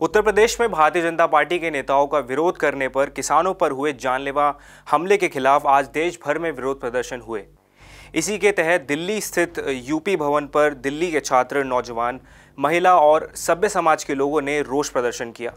उत्तर प्रदेश में भारतीय जनता पार्टी के नेताओं का विरोध करने पर किसानों पर हुए जानलेवा हमले के खिलाफ आज देश भर में विरोध प्रदर्शन हुए। इसी के तहत दिल्ली स्थित यूपी भवन पर दिल्ली के छात्र, नौजवान, महिला और सभ्य समाज के लोगों ने रोष प्रदर्शन किया।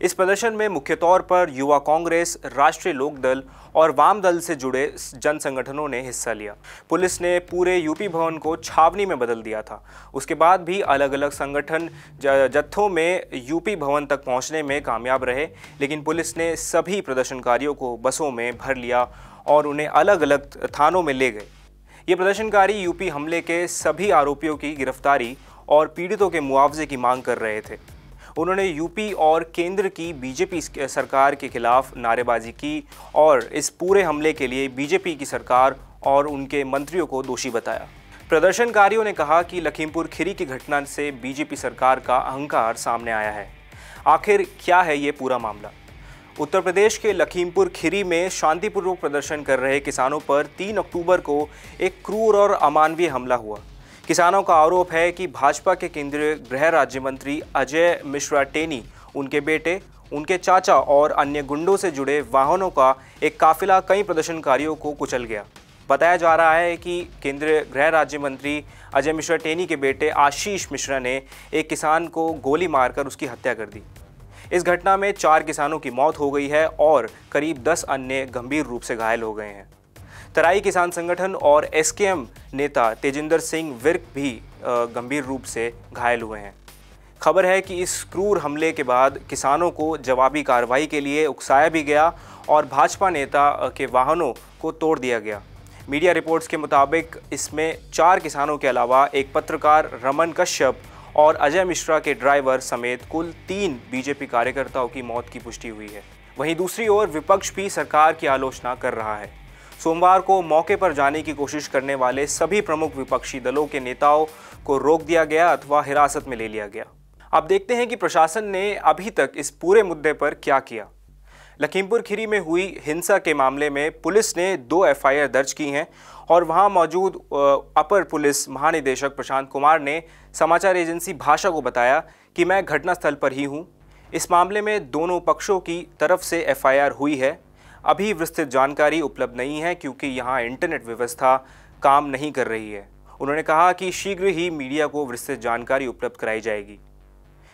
इस प्रदर्शन में मुख्य तौर पर युवा कांग्रेस, राष्ट्रीय लोक दल और वाम दल से जुड़े जन संगठनों ने हिस्सा लिया। पुलिस ने पूरे यूपी भवन को छावनी में बदल दिया था। उसके बाद भी अलग अलग संगठन जत्थों में यूपी भवन तक पहुँचने में कामयाब रहे, लेकिन पुलिस ने सभी प्रदर्शनकारियों को बसों में भर लिया और उन्हें अलग अलग थानों में ले गए। ये प्रदर्शनकारी यूपी हमले के सभी आरोपियों की गिरफ्तारी और पीड़ितों के मुआवजे की मांग कर रहे थे। उन्होंने यूपी और केंद्र की बीजेपी सरकार के खिलाफ नारेबाजी की और इस पूरे हमले के लिए बीजेपी की सरकार और उनके मंत्रियों को दोषी बताया। प्रदर्शनकारियों ने कहा कि लखीमपुर खीरी की घटना से बीजेपी सरकार का अहंकार सामने आया है। आखिर क्या है ये पूरा मामला? उत्तर प्रदेश के लखीमपुर खीरी में शांतिपूर्वक प्रदर्शन कर रहे किसानों पर 3 अक्टूबर को एक क्रूर और अमानवीय हमला हुआ। किसानों का आरोप है कि भाजपा के केंद्रीय गृह राज्य मंत्री अजय मिश्रा टेनी, उनके बेटे, उनके चाचा और अन्य गुंडों से जुड़े वाहनों का एक काफिला कई प्रदर्शनकारियों को कुचल गया। बताया जा रहा है कि केंद्रीय गृह राज्य मंत्री अजय मिश्रा टेनी के बेटे आशीष मिश्रा ने एक किसान को गोली मारकर उसकी हत्या कर दी। इस घटना में चार किसानों की मौत हो गई है और करीब दस अन्य गंभीर रूप से घायल हो गए हैं। तराई किसान संगठन और एसकेएम नेता तेजिंदर सिंह विर्क भी गंभीर रूप से घायल हुए हैं। खबर है कि इस क्रूर हमले के बाद किसानों को जवाबी कार्रवाई के लिए उकसाया भी गया और भाजपा नेता के वाहनों को तोड़ दिया गया। मीडिया रिपोर्ट्स के मुताबिक इसमें चार किसानों के अलावा एक पत्रकार रमन कश्यप और अजय मिश्रा के ड्राइवर समेत कुल तीन बीजेपी कार्यकर्ताओं की मौत की पुष्टि हुई है। वहीं दूसरी ओर विपक्ष भी सरकार की आलोचना कर रहा है। सोमवार को मौके पर जाने की कोशिश करने वाले सभी प्रमुख विपक्षी दलों के नेताओं को रोक दिया गया अथवा हिरासत में ले लिया गया। अब देखते हैं कि प्रशासन ने अभी तक इस पूरे मुद्दे पर क्या किया। लखीमपुर खीरी में हुई हिंसा के मामले में पुलिस ने दो एफआईआर दर्ज की हैं और वहाँ मौजूद अपर पुलिस महानिदेशक प्रशांत कुमार ने समाचार एजेंसी भाषा को बताया कि मैं घटनास्थल पर ही हूँ। इस मामले में दोनों पक्षों की तरफ़ से एफआईआर हुई है। अभी विस्तृत जानकारी उपलब्ध नहीं है क्योंकि यहाँ इंटरनेट व्यवस्था काम नहीं कर रही है। उन्होंने कहा कि शीघ्र ही मीडिया को विस्तृत जानकारी उपलब्ध कराई जाएगी।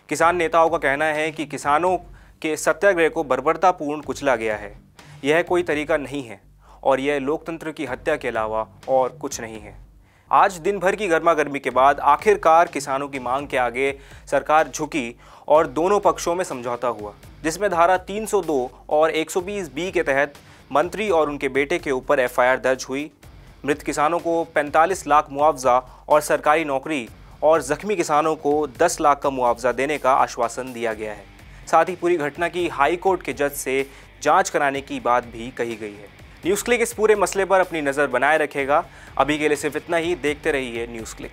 किसान नेताओं का कहना है कि किसानों के सत्याग्रह को बर्बरतापूर्ण कुचला गया है। यह कोई तरीका नहीं है और यह लोकतंत्र की हत्या के अलावा और कुछ नहीं है। आज दिन भर की गर्मा गर्मी के बाद आखिरकार किसानों की मांग के आगे सरकार झुकी और दोनों पक्षों में समझौता हुआ, जिसमें धारा 302 और 120 बी के तहत मंत्री और उनके बेटे के ऊपर एफआईआर दर्ज हुई। मृत किसानों को 45 लाख मुआवजा और सरकारी नौकरी और जख्मी किसानों को 10 लाख का मुआवजा देने का आश्वासन दिया गया है। साथ ही पूरी घटना की हाईकोर्ट के जज से जाँच कराने की बात भी कही गई है। न्यूज़ क्लिक इस पूरे मसले पर अपनी नज़र बनाए रखेगा। अभी के लिए सिर्फ़ इतना ही, देखते रहिए न्यूज़ क्लिक।